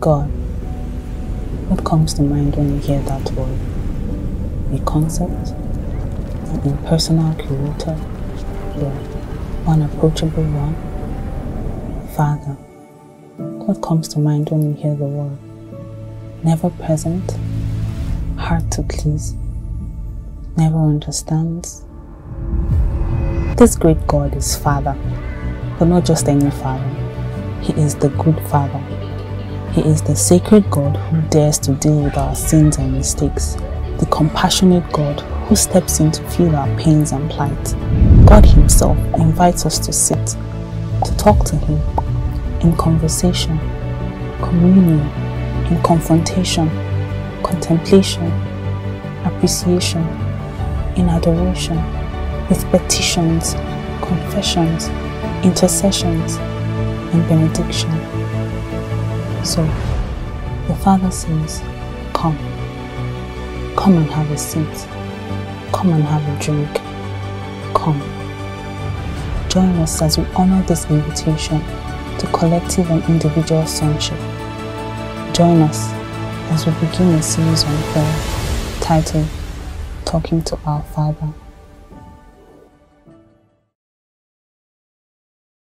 God. What comes to mind when you hear that word? A concept? An impersonal creator? The unapproachable one? Father. What comes to mind when you hear the word? Never present? Hard to please? Never understands? This great God is Father, but not just any Father. He is the good Father. He is the sacred God who dares to deal with our sins and mistakes, the compassionate God who steps in to feel our pains and plight. God Himself invites us to sit, to talk to Him, in conversation, communion, in confrontation, contemplation, appreciation, in adoration, with petitions, confessions, intercessions, and benediction. So, the Father says, Come. Come and have a seat. Come and have a drink. Come. Join us as we honor this invitation to collective and individual sonship. Join us as we begin a series on prayer titled Talking to Our Father.